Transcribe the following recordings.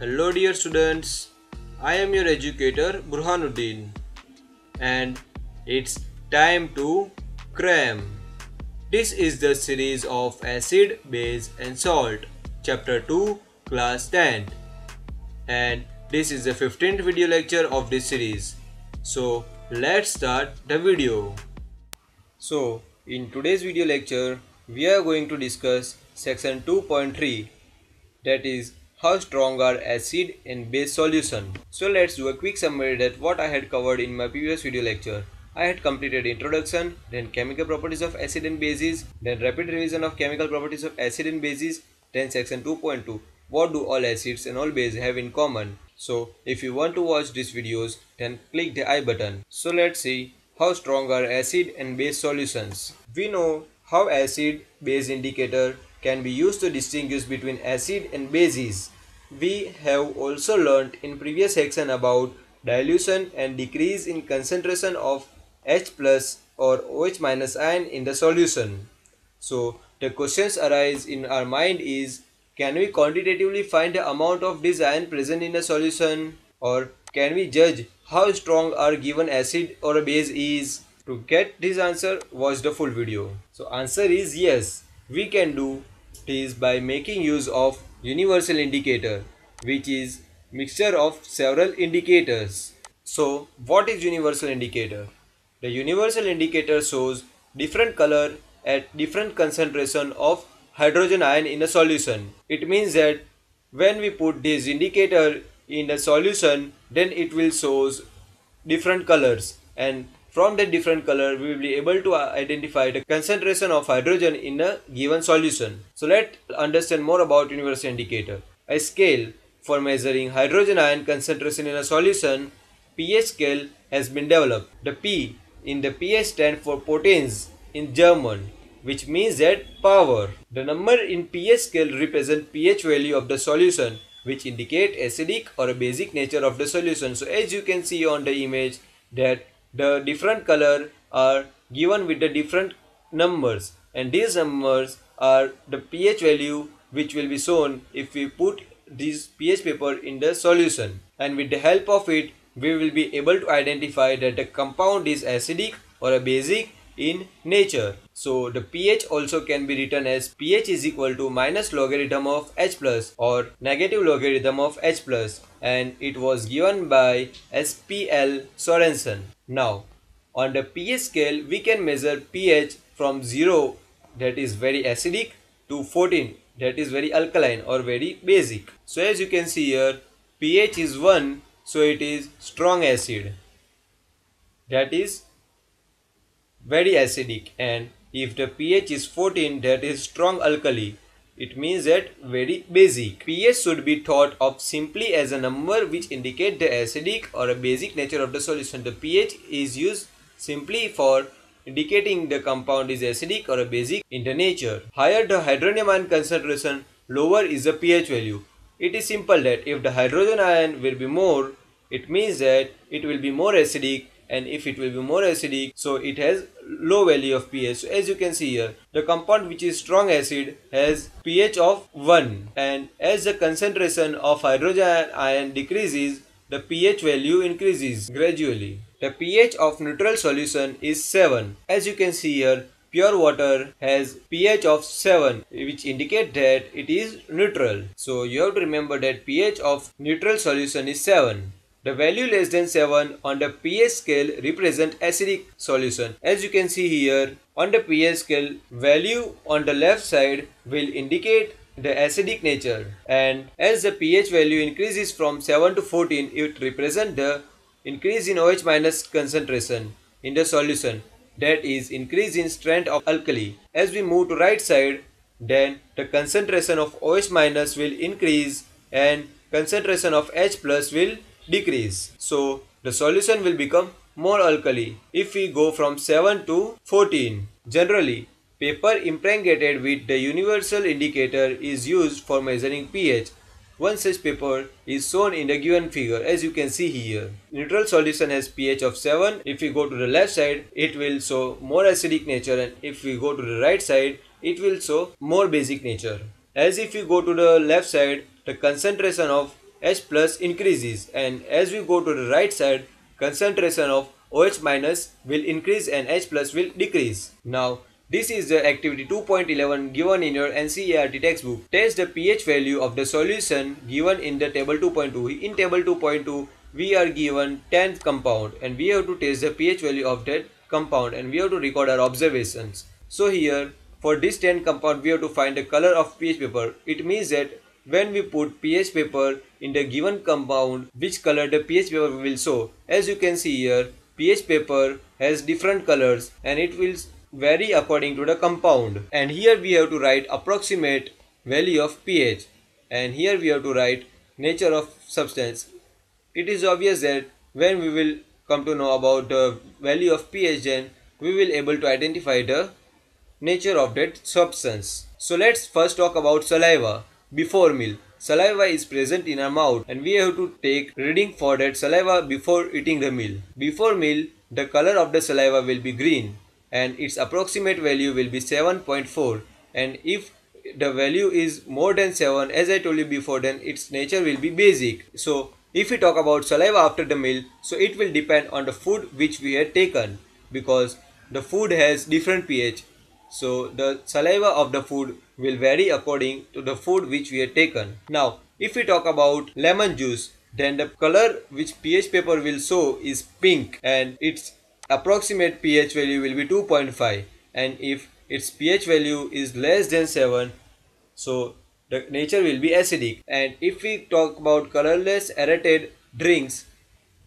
Hello dear students, I am your educator Burhanuddin and it's time to cram. This is the series of acid, base and salt chapter 2 class 10 and this is the 15th video lecture of this series. So let's start the video. So in today's video lecture we are going to discuss section 2.3 that is how strong are acid and base solution. So let's do a quick summary that what I had covered in my previous video lecture. I had completed introduction, then chemical properties of acid and bases, then rapid revision of chemical properties of acid and bases, then section 2.2 what do all acids and all bases have in common. So if you want to watch these videos then click the I button. So let's see how strong are acid and base solutions. We know how acid base indicator can be used to distinguish between acid and bases. We have also learnt in previous section about dilution and decrease in concentration of H plus or OH minus ion in the solution. So the questions arise in our mind is can we quantitatively find the amount of this ion present in a solution or can we judge how strong our given acid or a base is? To get this answer watch the full video. So answer is yes we can do this by making use of universal indicator which is mixture of several indicators. So what is universal indicator? The universal indicator shows different color at different concentration of hydrogen ion in a solution. It means that when we put this indicator in a solution then it will shows different colors and from the different color we will be able to uh, identify the concentration of hydrogen in a given solution. So let's understand more about universal indicator. A scale for measuring hydrogen ion concentration in a solution pH scale has been developed. The P in the pH stand for potenz in German which means that power. The number in pH scale represent pH value of the solution which indicate acidic or basic nature of the solution. So as you can see on the image that the different color are given with the different numbers and these numbers are the pH value which will be shown if we put this pH paper in the solution and with the help of it we will be able to identify that the compound is acidic or a basic in nature. So the pH also can be written as pH is equal to minus logarithm of H plus or negative logarithm of H plus and it was given by S.P.L. Sorensen. Now on the pH scale we can measure pH from 0 that is very acidic to 14 that is very alkaline or very basic. So as you can see here pH is 1 so it is strong acid that is very acidic and if the pH is 14 that is strong alkali it means that very basic. pH should be thought of simply as a number which indicate the acidic or a basic nature of the solution. The pH is used simply for indicating the compound is acidic or a basic in the nature. Higher the hydrogen ion concentration, lower is the pH value. It is simple that if the hydrogen ion will be more, it means that it will be more acidic and if it will be more acidic so it has low value of pH so as you can see here the compound which is strong acid has pH of 1 and as the concentration of hydrogen ion decreases the pH value increases gradually the pH of neutral solution is 7 as you can see here pure water has pH of 7 which indicate that it is neutral. So you have to remember that pH of neutral solution is 7 the value less than 7 on the pH scale represent acidic solution. As you can see here, on the pH scale, value on the left side will indicate the acidic nature. And as the pH value increases from 7 to 14, it represent the increase in OH minus concentration in the solution that is increase in strength of alkali. As we move to right side, then the concentration of OH minus will increase and concentration of H plus will decrease. So the solution will become more alkali if we go from 7 to 14. Generally, paper impregnated with the universal indicator is used for measuring pH. One such paper is shown in the given figure as you can see here. Neutral solution has pH of 7. If we go to the left side, it will show more acidic nature and if we go to the right side, it will show more basic nature. As if you go to the left side, the concentration of H plus increases and as we go to the right side concentration of OH minus will increase and H plus will decrease. Now this is the activity 2.11 given in your NCERT textbook. Test the pH value of the solution given in the table 2.2. In table 2.2 we are given 10 compound and we have to test the pH value of that compound and we have to record our observations. So here for this 10 compound we have to find the color of pH paper. It means that when we put pH paper in the given compound which color the pH paper will show. As you can see here pH paper has different colors and it will vary according to the compound and here we have to write approximate value of pH and here we have to write nature of substance. It is obvious that when we will come to know about the value of pH then we will able to identify the nature of that substance. So let's first talk about saliva before meal. Saliva is present in our mouth and we have to take reading for that saliva before eating the meal. Before meal, the color of the saliva will be green and its approximate value will be 7.4 and if the value is more than 7 as I told you before then its nature will be basic. So if we talk about saliva after the meal so it will depend on the food which we had taken because the food has different pH so the saliva of the food will vary according to the food which we have taken. Now if we talk about lemon juice then the color which pH paper will show is pink and its approximate pH value will be 2.5 and if its pH value is less than 7 so the nature will be acidic. And if we talk about colorless aerated drinks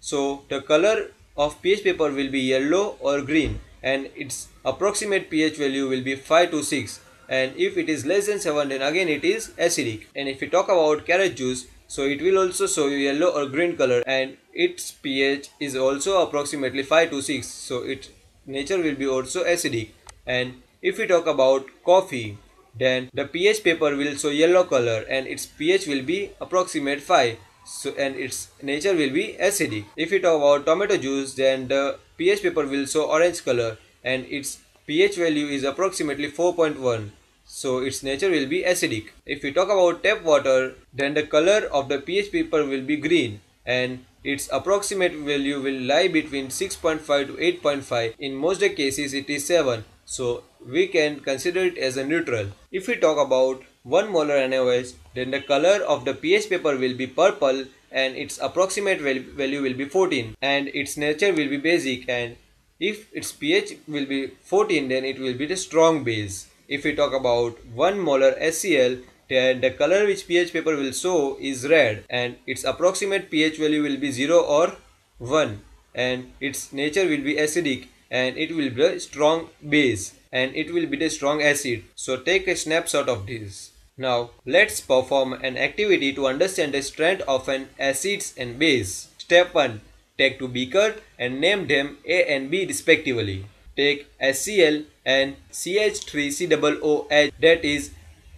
so the color of pH paper will be yellow or green. And its approximate pH value will be 5 to 6 and if it is less than 7 then again it is acidic. And if we talk about carrot juice so it will also show you yellow or green color. And its pH is also approximately 5 to 6 so its nature will be also acidic. And if we talk about coffee then the pH paper will show yellow color and its pH will be approximate 5 so and its nature will be acidic. If we talk about tomato juice then the pH paper will show orange color and its pH value is approximately 4.1 so its nature will be acidic. If we talk about tap water then the color of the pH paper will be green and its approximate value will lie between 6.5 to 8.5 in most cases it is 7 so we can consider it as a neutral. If we talk about 1 molar NaOH then the color of the pH paper will be purple and its approximate value will be 14 and its nature will be basic and if its pH will be 14 then it will be the strong base. If we talk about 1 molar HCl the color which pH paper will show is red and its approximate pH value will be 0 or 1 and its nature will be acidic and it will be a strong base and it will be the strong acid. So take a snapshot of this. Now let's perform an activity to understand the strength of an acids and base. Step 1. Take two beaker and name them A and B respectively. Take HCl and CH3COOH that is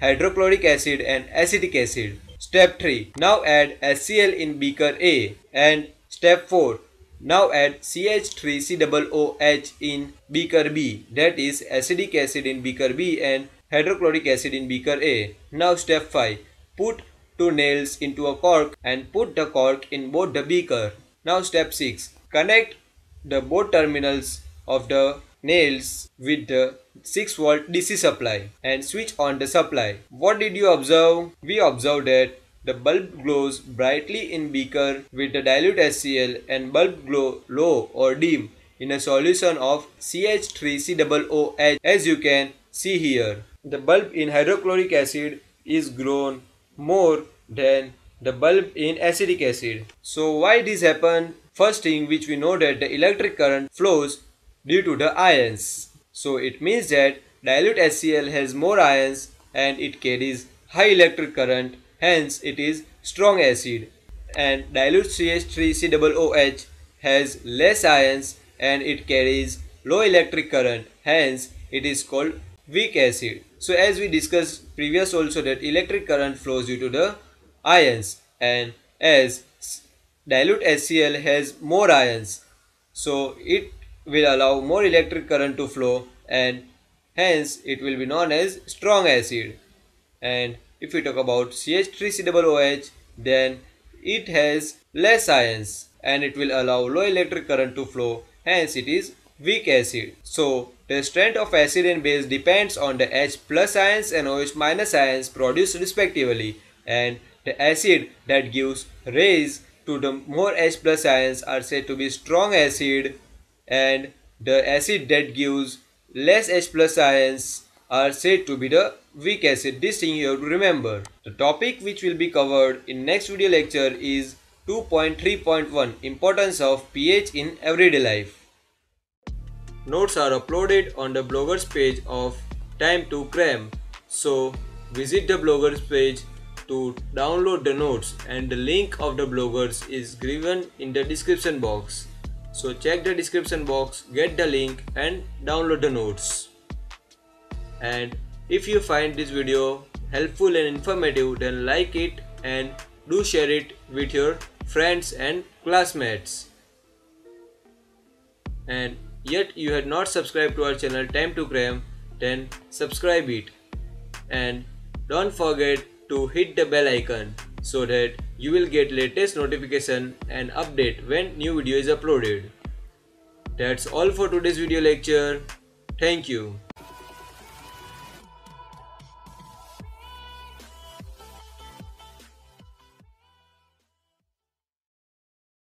hydrochloric acid and acetic acid. Step 3. Now add HCl in beaker A and step 4. Now add CH3COOH in beaker B that is acetic acid in beaker B and hydrochloric acid in beaker A. Now step 5. Put two nails into a cork and put the cork in both the beaker. Now step 6. Connect the both terminals of the nails with the 6 volt DC supply and switch on the supply. What did you observe? We observed that the bulb glows brightly in beaker with the dilute HCl and bulb glow low or dim in a solution of CH3COOH as you can see here. The bulb in hydrochloric acid is grown more than the bulb in acetic acid. So why this happen? First thing which we know that the electric current flows due to the ions. So it means that dilute HCl has more ions and it carries high electric current. Hence it is strong acid. And dilute CH3COOH has less ions and it carries low electric current. Hence it is called weak acid. So as we discussed previous also that electric current flows due to the ions. And as dilute HCl has more ions. So it will allow more electric current to flow and hence it will be known as strong acid and if we talk about CH3COOH then it has less ions and it will allow low electric current to flow hence it is weak acid. So the strength of acid and base depends on the H plus ions and OH minus ions produced respectively and the acid that gives raise to the more H plus ions are said to be strong acid and the acid that gives less H plus ions are said to be the weak acid. This thing you have to remember. The topic which will be covered in next video lecture is 2.3.1 Importance of pH in everyday life. Notes are uploaded on the bloggers page of Time to Cram. So visit the bloggers page to download the notes and the link of the bloggers is given in the description box. So check the description box, get the link and download the notes. And if you find this video helpful and informative then like it and do share it with your friends and classmates. And yet you had not subscribed to our channel Time to Cram then subscribe it. And don't forget to hit the bell icon so that you will get latest notification and update when new video is uploaded. That's all for today's video lecture. Thank you.